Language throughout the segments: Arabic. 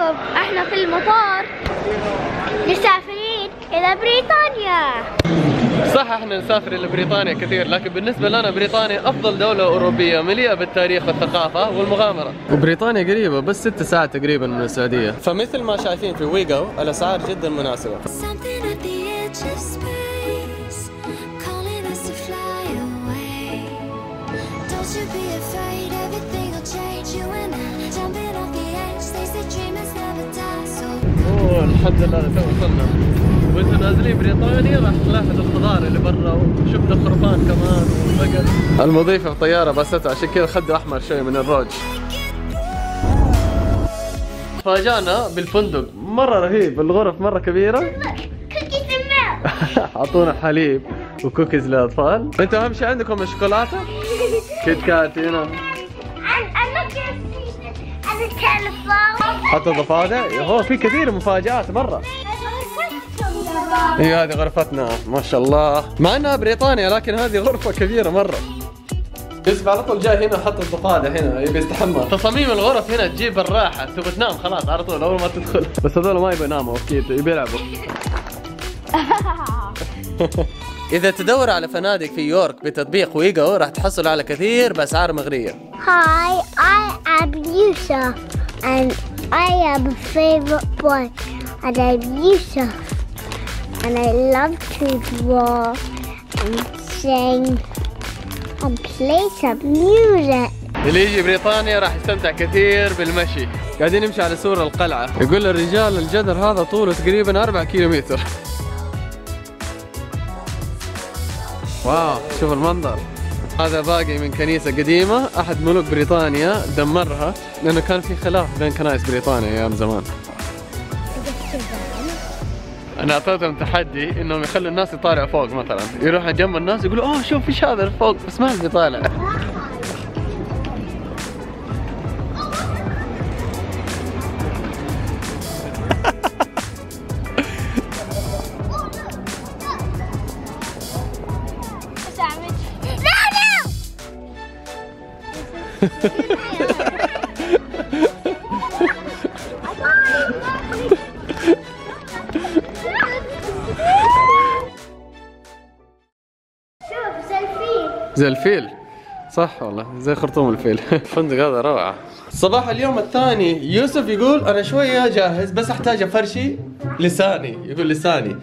عليكم إحنا في المطار. مسافرين إلى بريطانيا. صح إحنا نسافر إلى بريطانيا كثير لكن بالنسبة لنا بريطانيا أفضل دولة أوروبية مليئة بالتاريخ والثقافة والمغامرة. وبريطانيا قريبة بس ست ساعات تقريبا من السعودية. فمثل ما شايفين في ويجو الأسعار جدا مناسبة. الحمد لله تو وصلنا. وأنتم نازلين بريطانيا راح تلاحظ الخضار اللي برا وشفنا خرفان كمان وبقر المضيفة في الطياره بستها عشان كذا خده أحمر شوي من الروج. فاجانا بالفندق. مرة رهيب الغرف مرة كبيرة. أعطونا حليب وكوكيز للأطفال. أنتوا أهم شيء عندكم الشوكولاته كيت كات هنا. أنا التلفون حتى ضفادع هو في كثير مفاجآت برا. هي هذه غرفتنا ما شاء الله. مع إنها بريطانيا لكن هذه غرفة كبيرة مرة. يوسف على طول جاي هنا حط الضفادع هنا يبي يستحمى. تصاميم الغرف هنا تجيب الراحة. تبغى تنام خلاص على طول أول ما تدخل. بس هذول ما يبغوا يناموا أكيد يبي يلعبوا. إذا تدور على فنادق في يورك بتطبيق ويجو راح تحصل على كثير بأسعار مغرية. Hi, I am Yusuf and I am a favorite boy. And I'm Yusuf and I love to draw and sing and play some music. اللي يجي بريطانيا راح يستمتع كثير بالمشي. قاعدين نمشي على سور القلعة. يقول الرجال الجدر هذا طوله تقريبا 4 كيلومتر. واو شوف المنظر. هذا باقي من كنيسة قديمة أحد ملوك بريطانيا دمرها لأنه كان في خلاف بين كنائس بريطانيا أيام زمان. أنا أعطيتهم تحدي إنهم يخلوا الناس يطالعوا فوق مثلا. يروحوا جنب الناس يقولوا أوه شوف إيش هذا فوق بس ما حد يطالع. زي الفيل صح والله زي خرطوم الفيل الفندق هذا روعة صباح اليوم الثاني يوسف يقول أنا شوية جاهز بس أحتاج أفرشي لساني يقول لساني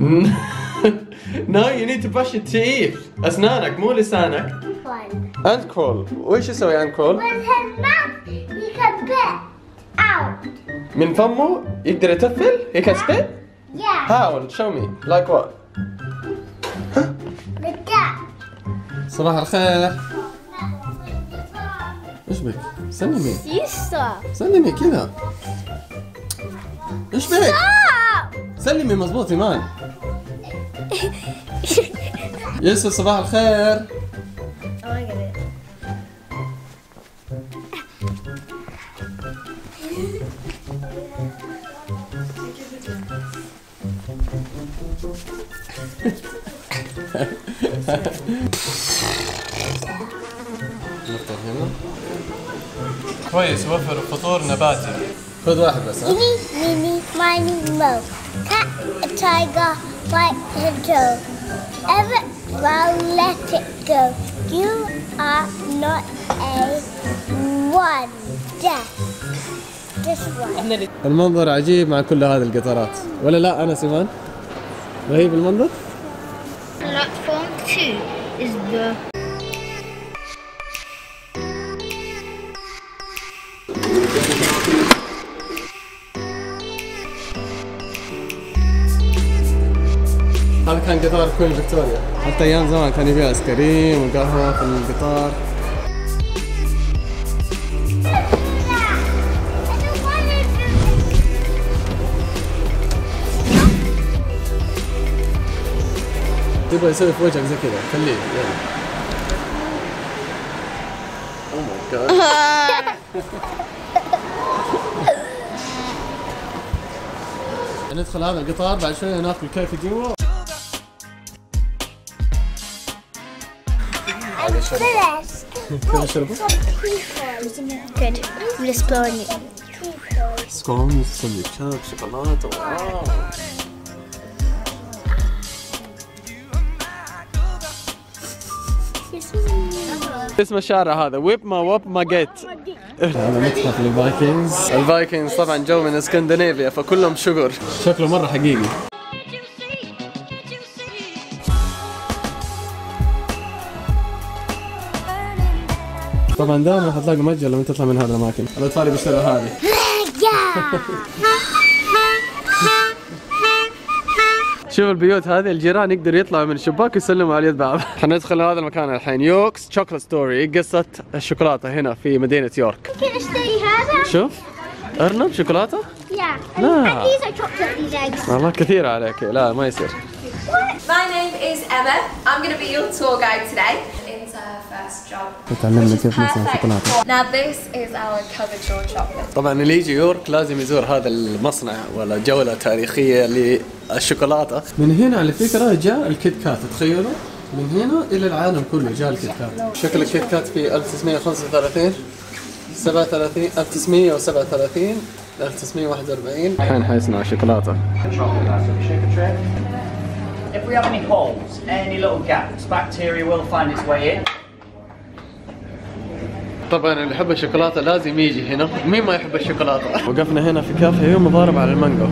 no, you need to brush your teeth. أسنانك مو لسانك. And crawl. وإيش يسوي؟ With his mouth, he can spit out. من فمه يقدر يتفل؟ He can spit? Yeah, How? Show me. Like what? that. صباح الخير إيش بك؟ سلمي Yusuf. سلمي كذا إيش بك؟ سلمي مزبوط إيمان يوسف صباح الخير نفطر هنا كويس وفر فطور نباتي. خذ واحد بس ميمي ميمي ماني مو المنظر عجيب مع كل هذه القطارات. ولا لا أنا سيمان؟ رهيب المنظر؟ Platform two is the هذا كان قطار كوين فيكتوريا؟ حتى أيام زمان كان يبيع آيس كريم وقهوة في القطار. يبغى يسوي في وجهك زي كذا خليه يلا oh my god ندخل هذا القطار بعد شوية ناكل كيكه جوا هذا شرب Finished. كذا شربوا Good. I'm just blowing it. سكون سندوتشات شوكولاته wow اسم الشارع هذا. ويب ما وب ما جيت. هذا متحف الفايكنجز. الفايكنجز طبعا جوا من اسكندنافيا فكلهم شجر شكله مرة حقيقي. طبعا دائما حتلاقي متجر لما تطلع من هذه الأماكن. الاطفال بيشتروا هذه شوف البيوت هذه الجيران يقدروا يطلعوا من الشباك ويسلموا على يد بعض حندخل هذا المكان الحين York's Chocolate Story قصة الشوكولاتة هنا في مدينة يورك I stay هذا? شوف Yeah. Are chocolate, these eggs. والله كثير عليك لا ما يصير My name is Emma. I'm going to be your tour guide today. تعلمنا كيف نصنع Now this is our covered chocolate. طبعا اللي يجي يورك لازم يزور هذا المصنع ولا جولة تاريخية للشوكولاتة. من هنا على فكرة جاء الكيت كات تخيلوا. من هنا إلى العالم كله جاء الكيت كات. شكل الكيت كات في 1935 37 1937 1941 الحين حيصنع tray. If we have any holes, any little gaps, bacteria will find its way in. طبعا اللي يحب الشوكولاتة لازم يجي هنا. مين ما يحب الشوكولاتة؟ وقفنا هنا في كافيه يوم مضارب على المانجو.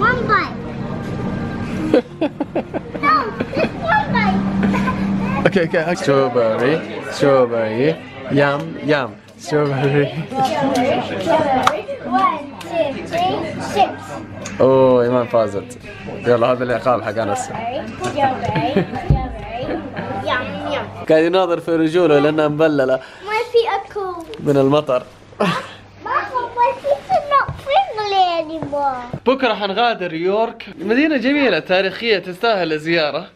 One bite. no, just one bite. okay okay strawberry strawberry yum yum strawberry. oh ايمان فازت يلا هذا العقاب حق أنس. قاعد يناظر في رجوله لأنها مبللة. feet are cold. من المطر. بكرة حنغادر يورك. مدينة جميلة تاريخية تستاهل الزياره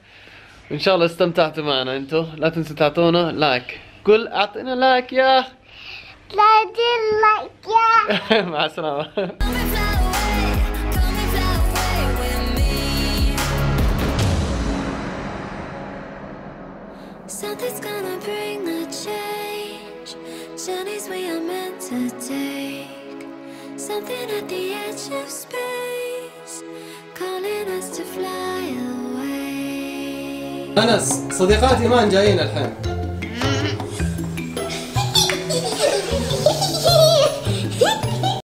إن شاء الله استمتعتوا معنا أنتم لا تنسوا تعطونا لايك قل أعطينا لايك يا. didn't like ya. مع السلامة. Something's gonna bring the change. Journeys we are meant to take. Something at the edge of space, calling us to fly away. انس صديقات ايمان جايين الحين